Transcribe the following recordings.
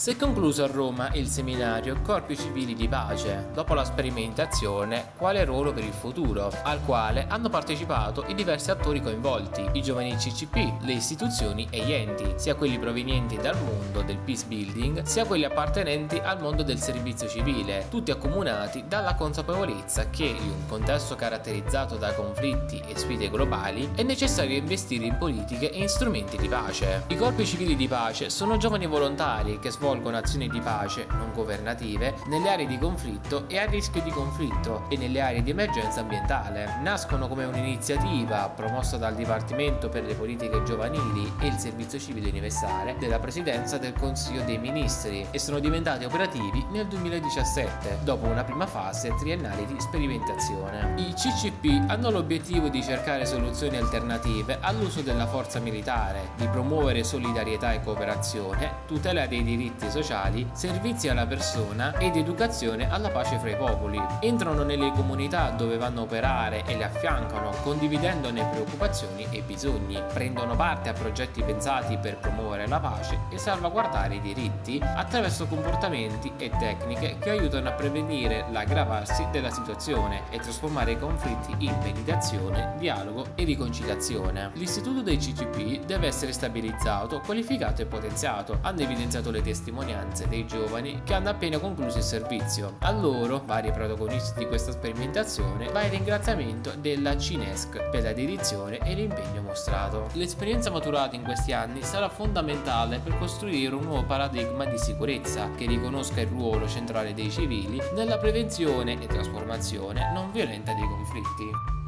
Si è concluso a Roma il seminario Corpi Civili di Pace, dopo la sperimentazione Quale ruolo per il futuro, al quale hanno partecipato i diversi attori coinvolti, i giovani CCP, le istituzioni e gli enti, sia quelli provenienti dal mondo del peace building, sia quelli appartenenti al mondo del servizio civile, tutti accomunati dalla consapevolezza che in un contesto caratterizzato da conflitti e sfide globali è necessario investire in politiche e in strumenti di pace. I corpi civili di pace sono giovani volontari che svolgono svolgono azioni di pace non governative nelle aree di conflitto e a rischio di conflitto e nelle aree di emergenza ambientale. Nascono come un'iniziativa promossa dal Dipartimento per le politiche giovanili e il servizio civile universale della Presidenza del Consiglio dei Ministri e sono diventati operativi nel 2017 dopo una prima fase triennale di sperimentazione. I CCP hanno l'obiettivo di cercare soluzioni alternative all'uso della forza militare, di promuovere solidarietà e cooperazione, tutela dei diritti diritti sociali, servizi alla persona ed educazione alla pace fra i popoli. Entrano nelle comunità dove vanno a operare e le affiancano, condividendone preoccupazioni e bisogni. Prendono parte a progetti pensati per promuovere la pace e salvaguardare i diritti attraverso comportamenti e tecniche che aiutano a prevenire l'aggravarsi della situazione e trasformare i conflitti in meditazione, dialogo e riconciliazione. L'istituto dei CCP deve essere stabilizzato, qualificato e potenziato, hanno evidenziato le testimonianze testimonianze dei giovani che hanno appena concluso il servizio. A loro, vari protagonisti di questa sperimentazione, va il ringraziamento della Cinesc per la dedizione e l'impegno mostrato. L'esperienza maturata in questi anni sarà fondamentale per costruire un nuovo paradigma di sicurezza che riconosca il ruolo centrale dei civili nella prevenzione e trasformazione non violenta dei conflitti.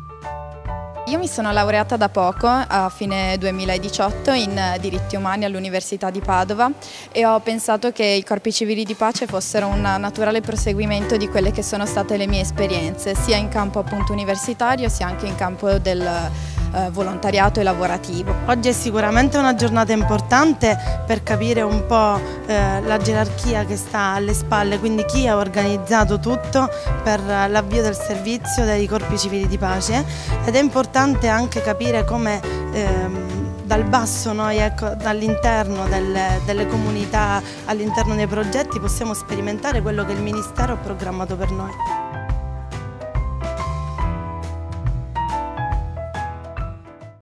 Io mi sono laureata da poco, a fine 2018, in diritti umani all'Università di Padova e ho pensato che i corpi civili di pace fossero un naturale proseguimento di quelle che sono state le mie esperienze, sia in campo appunto universitario sia anche in campo del eh, volontariato e lavorativo. Oggi è sicuramente una giornata importante per capire un po' eh, la gerarchia che sta alle spalle, quindi chi ha organizzato tutto per l'avvio del servizio dei corpi civili di pace ed è importante anche capire come ehm, dal basso noi ecco, dall'interno delle, delle comunità, all'interno dei progetti possiamo sperimentare quello che il Ministero ha programmato per noi.